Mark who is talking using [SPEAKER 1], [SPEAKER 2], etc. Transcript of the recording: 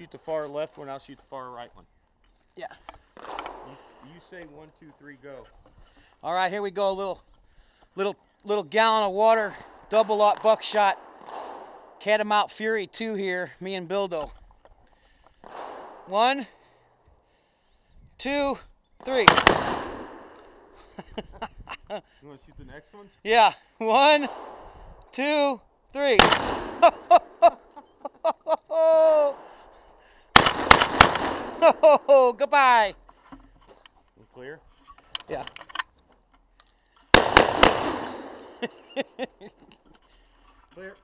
[SPEAKER 1] shoot the far left one. I'll shoot the far right one.
[SPEAKER 2] Yeah.
[SPEAKER 1] You, you say one, two, three, go.
[SPEAKER 2] All right, here we go. A little, little, little gallon of water, double aught buckshot, Catamount Fury 2 here, me and Bildo. One, two, three.
[SPEAKER 1] You want to shoot the next one?
[SPEAKER 2] Yeah, one, two, three. Oh, goodbye.
[SPEAKER 1] Clear?
[SPEAKER 2] Yeah.
[SPEAKER 1] Clear.